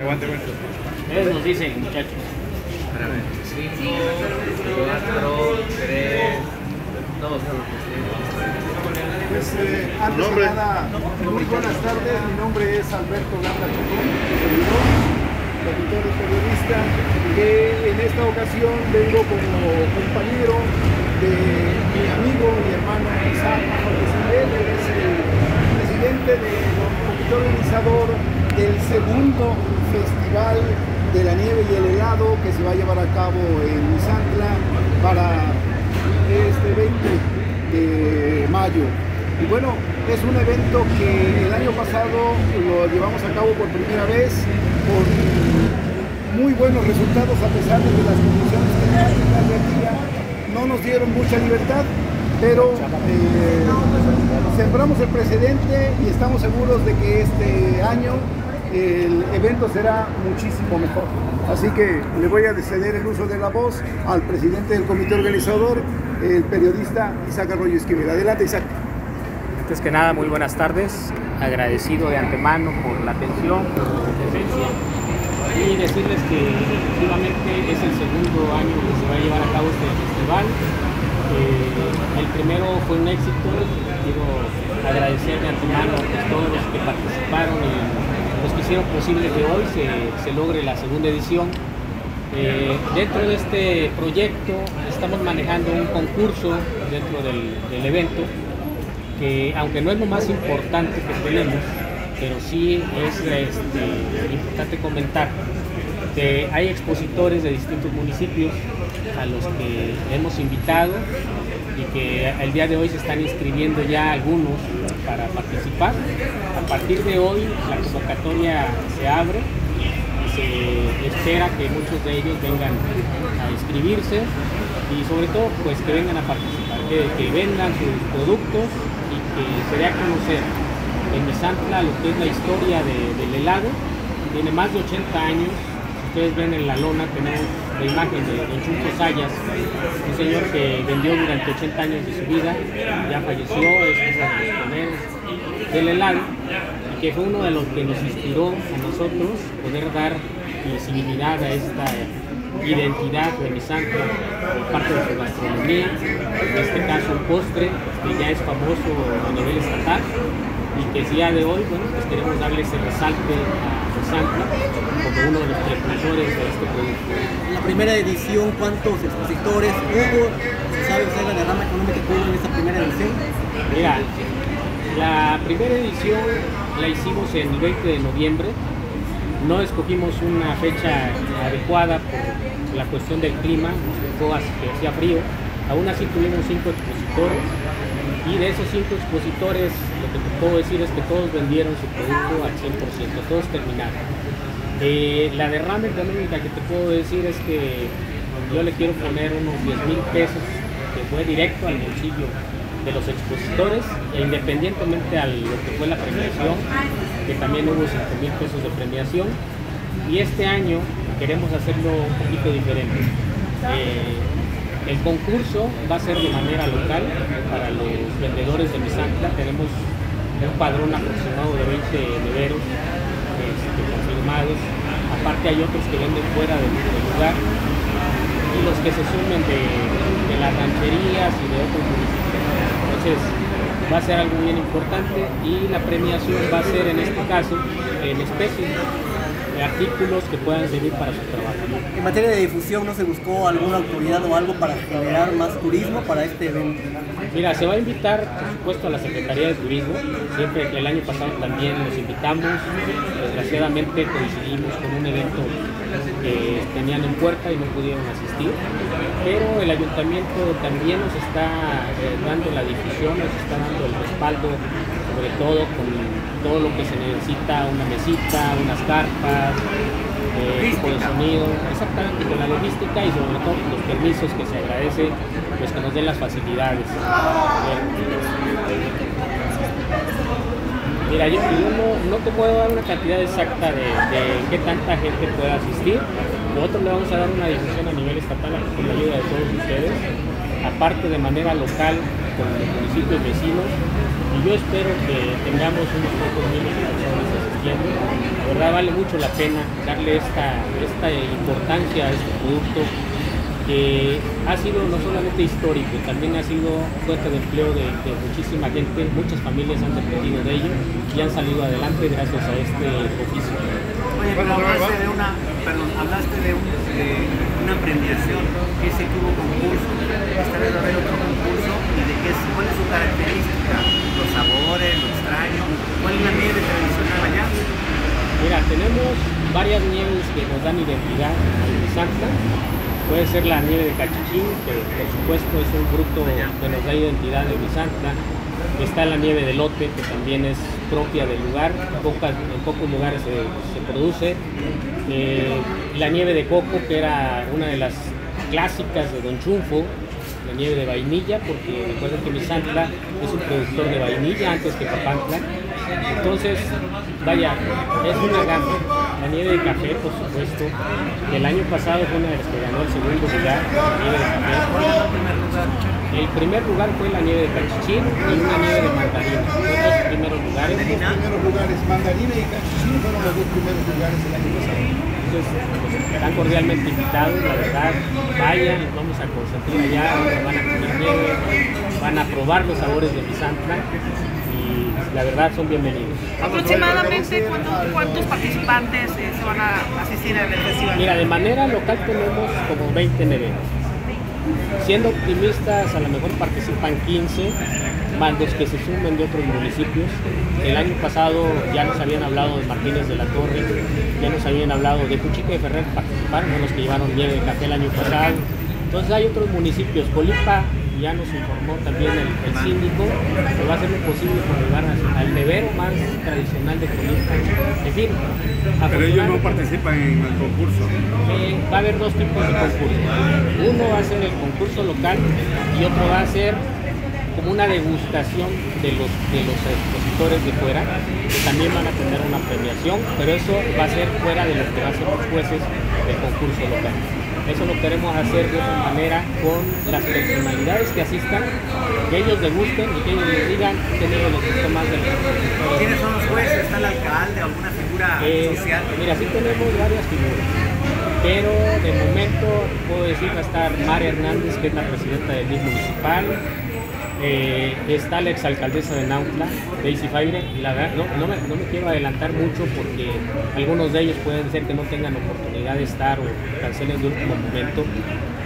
Ustedes nos dicen, muchachos. 5, 4, 3, 2, Pues eh, antes Nombre. de nada, muy buenas tardes. Mi nombre es Alberto Chacón, servidor, y periodista, que en esta ocasión vengo como compañero de mi amigo, mi hermano Isaac Isabel, él es el presidente del organizador del segundo Festival de la Nieve y el Helado que se va a llevar a cabo en Misantla para este 20 de mayo. Y bueno, es un evento que el año pasado lo llevamos a cabo por primera vez con muy buenos resultados a pesar de las condiciones climáticas de aquí no nos dieron mucha libertad, pero eh, sembramos el precedente y estamos seguros de que este año el evento será muchísimo mejor. Así que le voy a ceder el uso de la voz al presidente del comité organizador, el periodista Isaac Arroyo Esquivel. Adelante, Isaac. Antes que nada, muy buenas tardes. Agradecido de antemano por la atención, por su presencia. Y decirles que efectivamente es el segundo año que se va a llevar a cabo este festival. Eh, el primero fue un éxito. Quiero agradecer de antemano a todos los que participaron y los que hicieron posible que hoy se, logre la segunda edición. Eh, dentro de este proyecto estamos manejando un concurso dentro del, del evento que aunque no es lo más importante que tenemos, pero sí es este, importante comentar que hay expositores de distintos municipios a los que hemos invitado y que el día de hoy se están inscribiendo ya algunos para participar. A partir de hoy la convocatoria se abre y se espera que muchos de ellos vengan a inscribirse y sobre todo pues que vengan a participar, que, vendan sus productos y que se dé a conocer en Misantla lo que es la historia de- del helado. Tiene más de 80 años. Ustedes ven en la lona, tenemos la imagen de Don Chunco Sayas, un señor que vendió durante 80 años de su vida, ya falleció, es uno de los pioneros del helado y que fue uno de los que nos inspiró a nosotros poder dar visibilidad a esta identidad de Misantla por parte de su gastronomía, en este caso un postre que ya es famoso a nivel estatal y que el día de hoy bueno, pues queremos darle ese resalte a Misantla como uno de los precursores de este producto. En la primera edición, ¿cuántos expositores hubo? ¿Se sabe usted la derrama económica que hubo en esta primera edición? Mira, la primera edición la hicimos el 20 de noviembre. No escogimos una fecha adecuada por la cuestión del clima, nos tocó que hacía frío. Aún así tuvimos cinco expositores y de esos cinco expositores lo que te puedo decir es que todos vendieron su producto al 100%, todos terminaron. Eh, la derrama económica que te puedo decir es que yo le quiero poner unos 10 mil pesos que fue directo al bolsillo de los expositores e independientemente a lo que fue la premiación, que también hubo 5 mil pesos de premiación. Y este año queremos hacerlo un poquito diferente. Eh, el concurso va a ser de manera local para los vendedores de Misantla. Tenemos un padrón aproximado de 20 neveros este, confirmados. Aparte hay otros que venden fuera del, lugar y los que se sumen de, de las rancherías y de otros municipios. Entonces va a ser algo bien importante y la premiación va a ser en este caso en especie artículos que puedan servir para su trabajo. En materia de difusión, ¿no se buscó alguna autoridad o algo para generar más turismo para este evento? Mira, se va a invitar, por supuesto, a la Secretaría de Turismo. Siempre el año pasado también los invitamos. Desgraciadamente coincidimos con un evento que tenían en puerta y no pudieron asistir. Pero el ayuntamiento también nos está eh, dando la difusión, nos está dando el respaldo, sobre todo con todo lo que se necesita, una mesita, unas carpas, eh, equipo de sonido, exactamente con la logística y sobre todo los permisos que se agradece pues que nos den las facilidades. Mira, yo, yo no, no te puedo dar una cantidad exacta de, de qué tanta gente pueda asistir. Nosotros le vamos a dar una difusión a nivel estatal con la ayuda de todos ustedes, aparte de manera local con los municipios vecinos. Y yo espero que tengamos unos pocos miles de personas asistiendo. La verdad vale mucho la pena darle esta, importancia a este producto que ha sido no solamente histórico, también ha sido fuente de empleo de, muchísima gente, muchas familias han dependido de ello y han salido adelante gracias a este oficio. Oye, pero hablaste de una, perdón, hablaste de, un- de una premiación, ese hubo concurso, esta vez va a haber otro concurso, y de qué cuál es su característica, los sabores, lo extraño, cuál es la nieve tradicional allá. Mira, tenemos varias nieves que nos dan identidad a mi Santa. Puede ser la nieve de cachichín, que por supuesto es un fruto que nos da identidad de mi Santa. Está la nieve de lote, que también es propia del lugar, en pocos lugares se, se produce. Eh, la nieve de coco, que era una de las clásicas de Don Chunfo, la nieve de vainilla, porque recuerden que mi Santa es un productor de vainilla antes que Papantla. Entonces, vaya, es una gama. La nieve de café, por supuesto. El año pasado fue una de las que ganó el segundo lugar, la nieve de café. El primer lugar fue la nieve de cachichín y una nieve de mandarina. Los primeros lugares. Los primeros lugares, mandarina y cachichín fueron los dos primeros lugares el año pasado. Entonces, están cordialmente invitados, la verdad, vayan, nos vamos a concentrar allá, van a comer nieve, van a probar los sabores de mi Santa y la verdad son bienvenidos. Aproximadamente ¿cuántos, cuántos participantes eh, se van a asistir al festival. Mira, de manera local tenemos como 20 neveros. Siendo optimistas, a lo mejor participan 15, más los que se sumen de otros municipios. El año pasado ya nos habían hablado de Martínez de la Torre, ya nos habían hablado de Cuchique de Ferrer, participaron, los que llevaron nieve de café el año pasado. Entonces hay otros municipios, Colipa ya nos informó también el, el síndico que va a hacer lo posible por llevar al nevero más tradicional de Colipa. En fin, Pero ellos no participan en el concurso. eh, va a haber dos tipos de concursos. Uno va a ser el concurso local y otro va a ser como una degustación de los, de los expositores de fuera, que también van a tener una premiación, pero eso va a ser fuera de lo que va a ser los jueces del concurso local. Eso lo queremos hacer de otra manera con las personalidades que asistan, que ellos degusten y que ellos les digan qué les gustó más del expositor. ¿Quiénes son los jueces? ¿Está el alcalde, alguna figura Eh, social? mira, sí tenemos varias figuras, pero de momento puedo decir va a estar Mara Hernández, que es la presidenta del DIF municipal, eh, está la exalcaldesa de Nautla, Daisy Fabre, y la verdad no, no me, quiero adelantar mucho porque algunos de ellos pueden ser que no tengan oportunidad de estar o cancelen de último momento,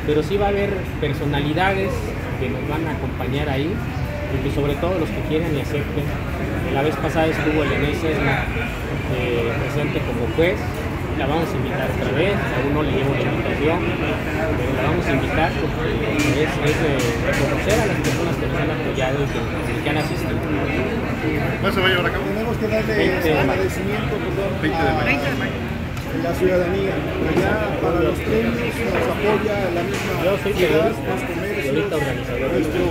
pero sí va a haber personalidades que nos van a acompañar ahí y que sobre todo los que quieran y acepten. La vez pasada estuvo el Sesma eh, presente como juez, la vamos a invitar otra vez, aún no le llevo la invitación, pero la vamos a invitar porque es, es de reconocer a las personas que nos han apoyado y que, que han asistido. ¿No se va a llevar a cabo? Tenemos que darle 20 de mayo. agradecimiento perdón, 20 de mayo. 20 de mayo. a la ciudadanía. Allá para los premios nos apoya la misma Yo soy ciudad, ahorita organizador. nuestro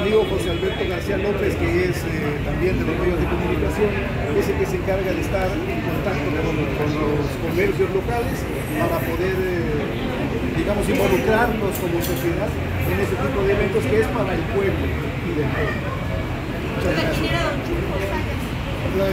amigo José Alberto García López, que es eh, también de los medios de comunicación, es el que se encarga de estar en contacto con, con los comercios locales para poder, eh, digamos, involucrarnos como sociedad en este tipo de eventos que es para el pueblo y del pueblo. Muchas gracias.